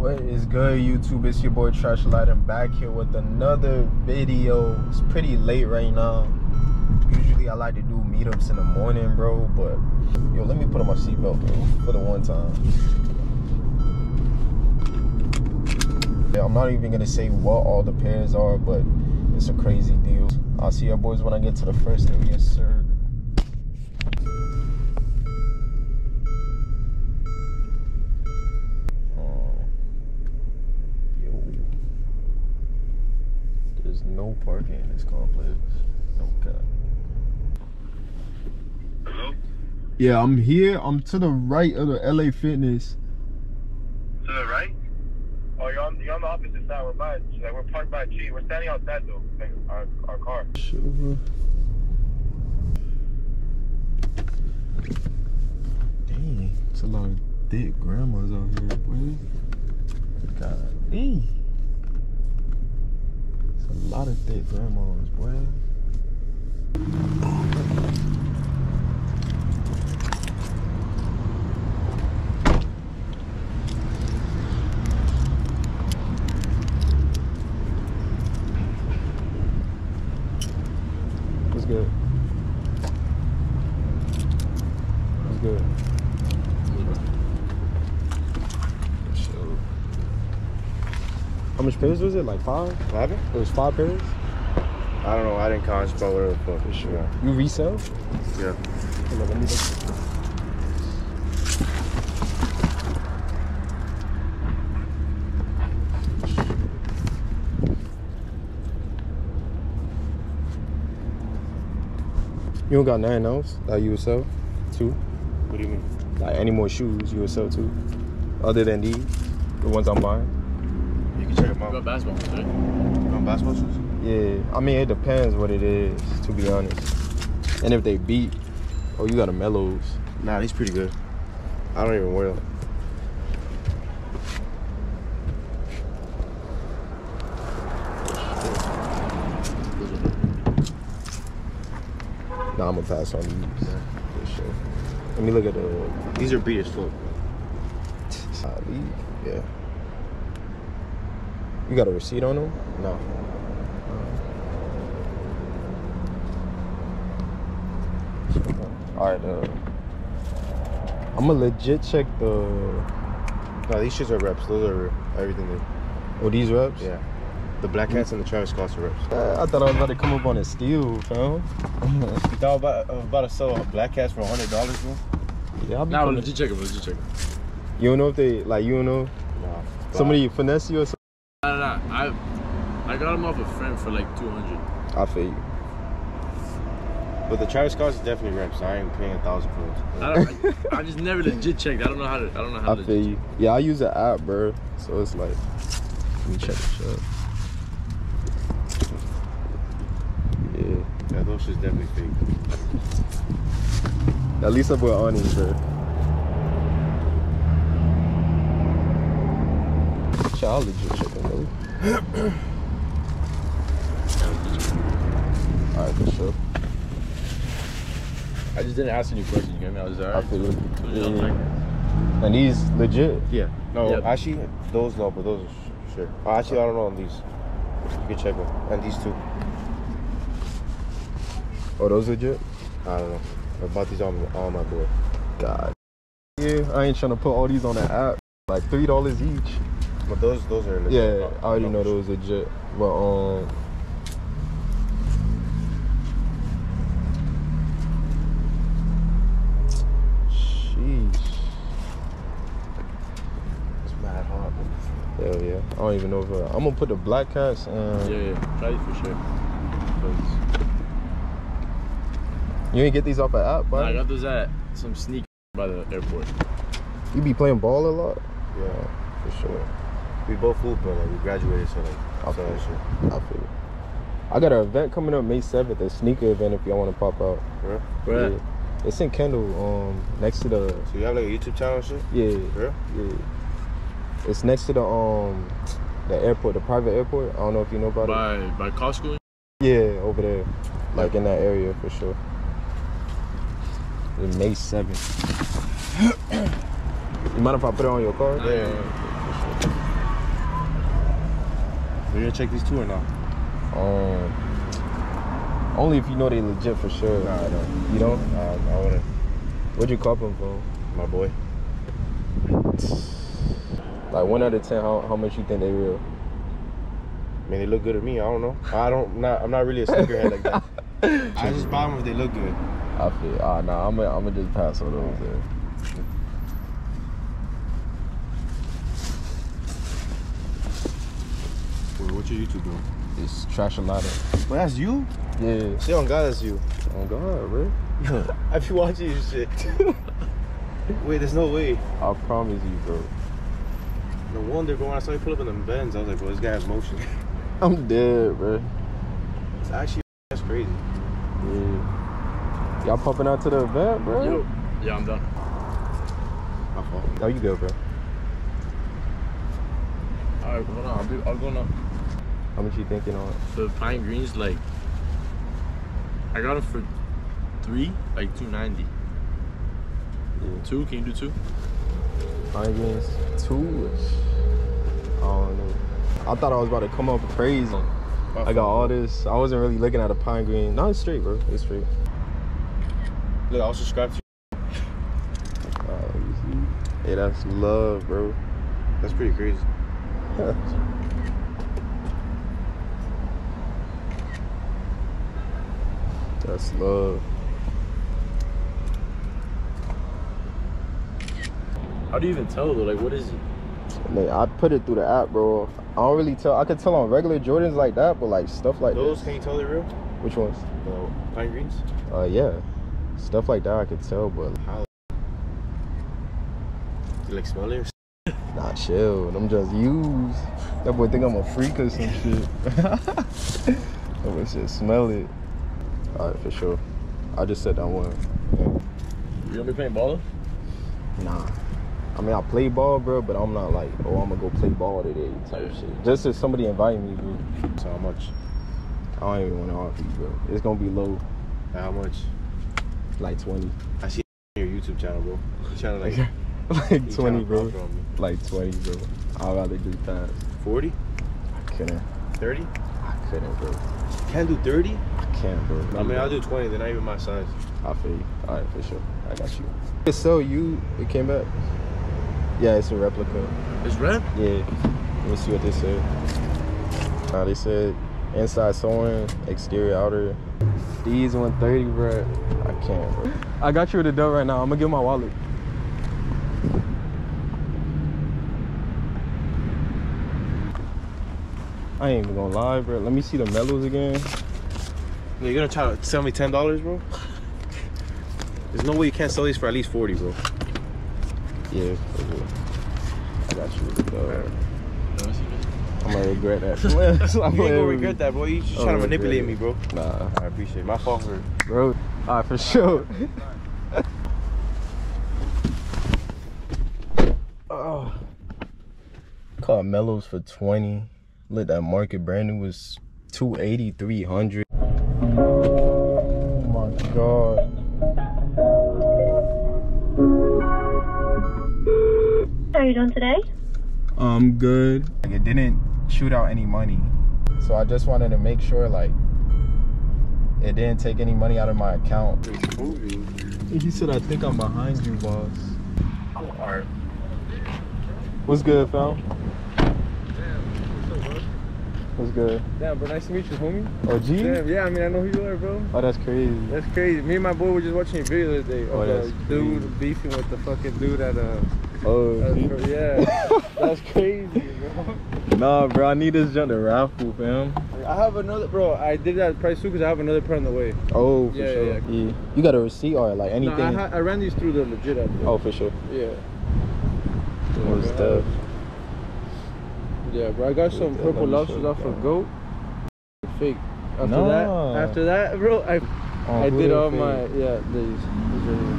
What is good, YouTube? It's your boy Trash Light. I'm back here with another video. It's pretty late right now. Usually I like to do meetups in the morning, bro. But yo, let me put on my seatbelt, bro, for the one time. Yeah, I'm not even gonna say what all the pairs are, but it's a crazy deal. I'll see you boys when I get to the first area, yes, sir. Oh. Yo. There's no parking in this complex. No cap. Hello? Yeah, I'm here. I'm to the right of the LA Fitness. To the right? Oh, you're on, you're on the opposite side. We're by, like, we're parked by G. We're standing outside, though, like, our, our car. Sure. Dang, it's a lot of thick grandmas out here, boy. God dang. A lot of thick grandmas, boy. What's good? What's good? So, how much pairs was it? Like five? Happened? It was five pairs? I don't know. I didn't count. But whatever the fuck. For sure. You resell? Yeah. Hold on, let me look. You don't got nothing else that you would sell? Too? What do you mean? Like any more shoes you would sell too? Other than these? The ones I'm buying? You can check them You got basketball ones, right? You want basketball shoes? Yeah. I mean, it depends what it is, to be honest. And if they beat, oh, you got a mellows. Nah, these pretty good. I don't even wear them. Nah, I'm gonna pass on these. For sure. Let me look at the. These are beat as fuck. Yeah. You got a receipt on them? No. All right. Uh, I'm gonna legit check the. No, these shits are reps. Those are everything. They, Oh, these reps? yeah. The Black Cats and the Travis Scott are reps. Uh, I thought I was about to come up on a steal, fam. You thought about, about to sell a Black Cats for $100, bro? yeah, I'll be Nah, coming- legit check them, legit check them. You don't know if they like you don't know Nah. somebody finesse you or something. I, I got them off a friend for like 200. I feel you. But the Travis Scott's is definitely reps. I ain't paying a thousand for. I, I, I just never legit checked. I don't know how to. I don't know how. I to feel you. Yeah, I use an app, bro. So it's like, let me check the shit. Yeah. Yeah, those shits definitely fake. At least I put on these, bro. I'll legit check them though. Alright, for sure. I just didn't ask any questions. You get me? I was I alright. feel you. So Yeah, like- mm-hmm. And these legit. Yeah. No, Yep. actually, those no, but those are sure. Oh, actually, I don't know on these. You can check them. And these two. Oh, those legit? I don't know. I bought these on, on my board. God. Yeah, I ain't trying to put all these on the app. Like three dollars each. But those those are legit. Yeah, I already know for those legit. But um Sheesh. It's mad hot. Hell yeah. I don't even know if uh, I'm gonna put the black cats and Yeah, yeah. Try it for sure. 'Cause you ain't get these off an app, I got those at some sneak by the airport. you be playing ball a lot? Yeah. For sure. We both hoop, but like we graduated, so like I so feel that you. shit. I feel you. I got an event coming up May 7th, a sneaker event if y'all wanna pop out. Yeah. Where? Yeah. It's in Kendall, um, next to the So you have like a YouTube channel and shit? yeah, Yeah. yeah. It's next to the um the airport, the private airport. I don't know if you know about it. By by Costco. Yeah, over there, like in that area for sure. It's May seventh. you mind if I put it on your card? Yeah. for We're gonna check these two or not? Um, only if you know they legit for sure. Nah, I don't. You don't? Nah, I wouldn't. Where'd you cop them from? My boy. Like one out of ten, how, how much you think they real? I mean, they look good to me. I don't know. I don't. Not. I'm not really a sneakerhead like that. I just buy them if they look good. I feel. Ah, nah. I'm gonna I'm just pass on those. Wait, what's your YouTube doing? It's Trash Aladdin. Well, that's you. Yeah. Say on God, that's you. Oh God, bro. I be watching you shit. Wait, there's no way. I promise you, bro. No wonder, bro. When I saw you pull up in the Benz, I was like, bro, this guy has motion. I'm dead, bro. It's actually that's crazy. Yeah. Y'all pumping out to the event, bro? Yo, yeah, I'm done. My fault. Oh, you go, bro? All right, hold on. I'll, be, I'll go now. How much you thinking on? The pine greens, like, I got them for three, like two ninety. Yeah. Two? Can you do two? Pine greens, two. I don't know. I thought I was about to come up crazy. I got all this. I wasn't really looking at a pine green. No, it's straight, bro. It's straight. Look, I'll subscribe to you. Uh, you see? Hey, that's love, bro. That's pretty crazy. That's love. How do you even tell though? Like, what is it? Man, I put it through the app, bro. I don't really tell. I could tell on regular Jordans like that, but like stuff like Those, this. can you tell they're real? Which ones? The pine greens. Uh, yeah. Stuff like that I could tell, but How? You like smell it? Nah, chill. Them just used. That boy think I'm a freak or some shit. that boy said smell it. Alright, for sure. I just said that one. You gonna be playing baller? Nah. I mean, I play ball, bro, but I'm not like, oh, I'm gonna go play ball today type shit. Just if somebody invite me, bro. So how much? I don't even want to offer you, bro. It's gonna be low, How much? like 20. I see your YouTube channel, bro. You trying to like like 20, bro. profit on me. Like 20, bro. I'd rather do that. 40? I couldn't. 30? I couldn't, bro. Can't do 30? I can't, bro. I mean, I'll do 20. They're not even my size. I feel you. All right, for sure. I got you. It's so you. It came back. Yeah, it's a replica. It's red. Yeah. Let me see what they said. Nah, they said inside sewing, exterior outer. These 130, bro. I can't, bro. I got you with the dough right now. I'm gonna give my wallet. I ain't even gonna lie, bro. Let me see the mellows again. You're gonna try to sell me $10, bro? There's no way you can't sell these for at least 40, bro. Yeah. I got you with the dough. Let me see this. I'm gonna regret that. I'm You ain't gonna regret that, bro. You just trying to manipulate me, bro. Nah, I appreciate it. My fault for bro. All right, for sure. oh. Caught mellows for 20. Lit that market brand new was 280, 300. Oh my god. How are you doing today? I'm good. Like it didn't shoot out any money. So I just wanted to make sure like it didn't take any money out of my account. He said I think I'm behind you, boss. Alright. What's good, fam? What's good? Damn, bro, nice to meet you, homie. Oh, G? Damn, yeah, I mean, I know who you are, bro. Oh, that's crazy. That's crazy. Me and my boy were just watching a video the other day Oh, of that's the dude beefing with the fucking dude at uh, Oh, uh yeah. That's crazy, bro. Nah, bro, I need this jump to raffle, fam. I have another, bro. I did that price too because I have another pair on the way. Oh, for Yeah, sure. yeah, Yeah. You got a receipt or like No, anything? I, ha- I ran these through the legit app. oh, for sure. Yeah. What's Yeah, that? Yeah, bro. I got some purple lobsters off of Goat. Fake. After Nah. that, after that, bro, I Oh, I did all fake? my yeah these. these right here.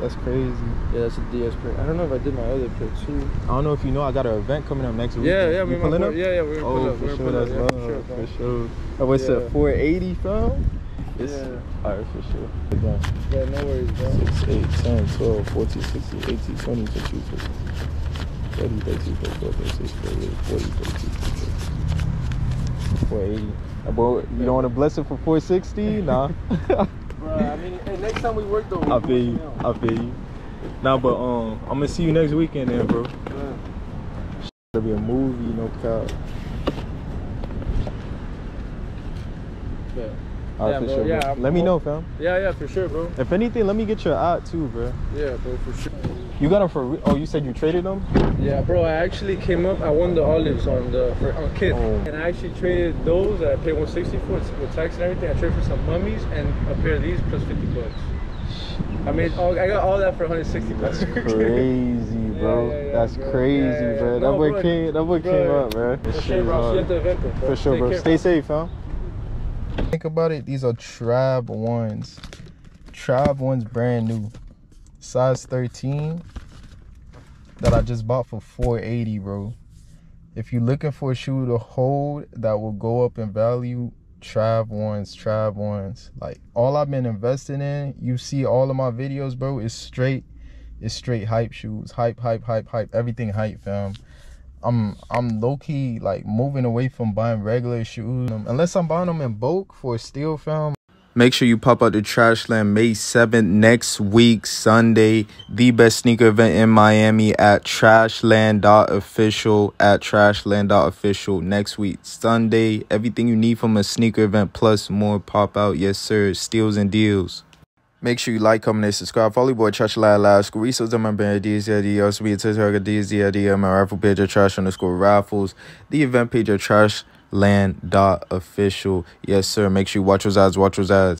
That's crazy. Yeah, that's a DS print. I don't know if I did my other print too. I don't know if you know, I got an event coming up next week. Yeah, yeah, You me and my pulling up? Yeah, yeah, we're gonna Oh, pull up. for we're sure, up. that's Yeah, for sure, bro. for sure. Oh, what's Yeah. it? 480, fam? It's, Yeah. Alright, for sure. Yeah, no worries, bro. 6, 8, 10, 12, 14, 16, 18, 20, 22, 23. 30, 32, 34, 36, 38, 40, 42, 480. Uh, Bro, you don't want to bless it for 460? Nah. Bro, I mean, hey, next time we work though. I feel you. I feel you. Nah, but um, I'm gonna see you next weekend then, bro. It'll be a movie, no cap. Yeah. Alright, Yeah, for bro, sure, yeah, bro. I'm- Let me know, fam. yeah, yeah, for sure, bro. If anything, let me get your ad too, bro. Yeah, bro, for sure. You got them for? Re- oh, you said you traded them? Yeah, bro, I actually came up. I won the olives on the for, on kid, Oh. and I actually traded those. I paid 160 for it with tax and everything. I traded for some mummies and a pair of these plus 50 bucks. I made all. I got all that for 160 bucks. That's Crazy, bro. Yeah, yeah, yeah, That's bro. crazy, Yeah, yeah, bro. That No, boy bro. came. That boy Bro. came up, man. For sure, bro. See the event, bro. For sure, Take bro. care, Stay safe, fam. Think about it. These are Trav ones. Trav ones, brand new, size 13. That I just bought for 480, bro. If you're looking for a shoe to hold that will go up in value, Trav ones, Trav ones. Like all I've been investing in, you see all of my videos, bro. Is straight, it's straight hype shoes, hype, hype, hype, hype, everything hype, fam. I'm I'm low key like moving away from buying regular shoes unless I'm buying them in bulk for a steal, fam. Make sure you pop out the Trashland May 7th next week, Sunday. The best sneaker event in Miami at Trashland.official. At Trashland.official next week, Sunday. Everything you need from a sneaker event plus more pop out. Yes, sir. Steals and deals. Make sure you like, comment, and subscribe. Follow your boy Trash Lad Lad School. Resources on my brand DZD. Also be a TikTok DZD. My raffle page at Trash underscore raffles. The event page at Trash Land dot official. Yes, sir. Make sure you watch those ads. Watch those ads.